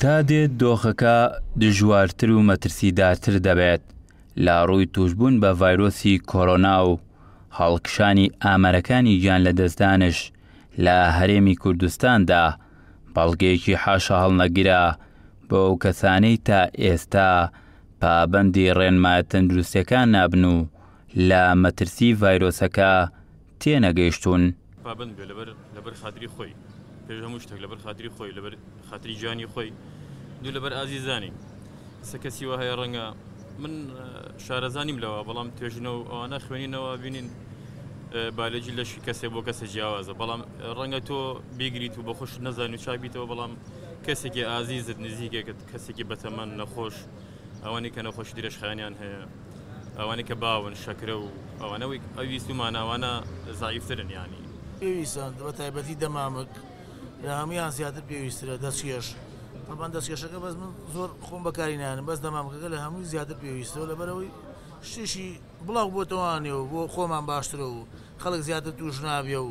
تا دێت دۆخەکە دژوارتر و مەترسیدارتر دەبێت لە ڕووی توشببوون بە ڤایرۆسی کۆرۆنا و هەڵکشانی ئامەرەکانی گیان لە دەستدانش لە هەرێمی کوردستاندا بەڵگەیەکی حاشا هەڵنەگرە بۆ ئەو کەسانەی تا ئێستا پابەندی ڕێنمایە تەندروستەکان نابن و لە مەترسی ڤایرۆسەکە تێنەگەیشتوون. پابەند بێ لەبەر لەبەر خاتری خۆی پێش هەموو شتێک لەبەر خاتری خۆی لەبەر خاتری جانی خۆی دوو لەبەر ئازیزانی سە کەسی وە هەیە ڕەنگە من شارەزانیم لەوە بەڵام توێژینە و ئەوانە خوێنینەوە بینین بالێجی لەشی کەسێ بۆ کەسە جیاوازە بەڵام ڕەنگە تۆ بیگریت و بەخۆش نەزان و چابیتەوە بەڵام کەسێکی ئازیزت نزیکێکت کەسێکی بەتەمەن نەخۆش ئەوانی کە نەخۆشی درێژخایانیان هەیە ئەوانەی کە باون شەکرە و ئەوانەوەی ئەو ویستومانە ئەوانە زعیفترن یانی. پێویستن بە تایبەتی دەمامک لە هەمویان زیاتر پێویسترە دەستکێش تەبان دەستکێشەکە بەس من زۆر خۆم بەکاری نایەنم بەس دەمامکەکە لە هەموی زیاتر پێویستەوە لەبەرەوەی شتێکی بڵاو بۆتەوانێ و بۆ خۆمان باشترە و خەڵک زیاتر توش نابێ و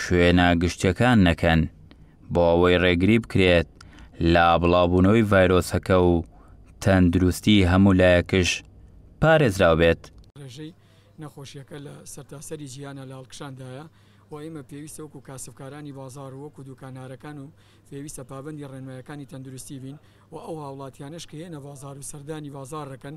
شوێنە گشتیەکان نەکەن بۆ ئەوەی ڕێگری بکرێت لە بڵاوبوونەوەی ڤایرۆسەکە و تەندروستی هەموو لایەکش پارێزراو بێت. ڕێژەی نەخۆشیەکە لە سەرتاسەری جیهانە لە هەڵکشاندایە و ئێمە پێویستە وەکو کاسبکارانی بازاڕ و وەکو دوکانارەکان و پێویستە پابەندی ڕێنمایەکانی تەندروستی بین و ئەو هاوڵاتیانەش کە یەنە بازار و سەردانی بازاڕ دەکەن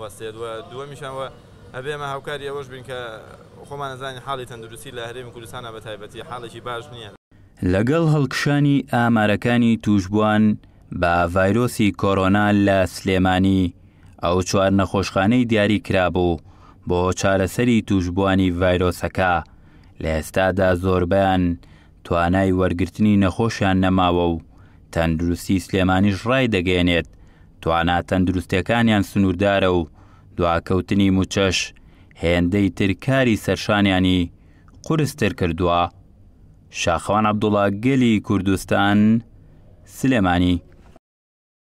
وەستێت و دووەمیشیان وە ئەبێ ئێمە هاوکاری ئەوەش بین کە خۆمان ئەزانین حاڵی تەندروستی لە هەرێمی کوردستانا بە تایبەتی حاڵێکی باش نییە. لەگەڵ هەڵکشانی ئامارەکانی تووشبووان بە ڤایرۆسی کۆرۆنا لە سلێمانی، ئەو چوار نەخۆشخانەی دیاری کرابوو بۆ چارەسەری تووشبووانی ڤایرۆسەکە لە ئێستادا زۆربەیان توانای وەرگرتنی نەخۆشیان نەماوە و تەندروستی سلێمانیش ڕایدەگەیەنێت، توانا تەندروستیەکانیان سنوردارە و دواکەوتنی موچەش هێندەی تر کاری سەرشانیانی قورستر کردوە. شاخەوان عەبدوڵا گەلی کوردستان، سلێمانی.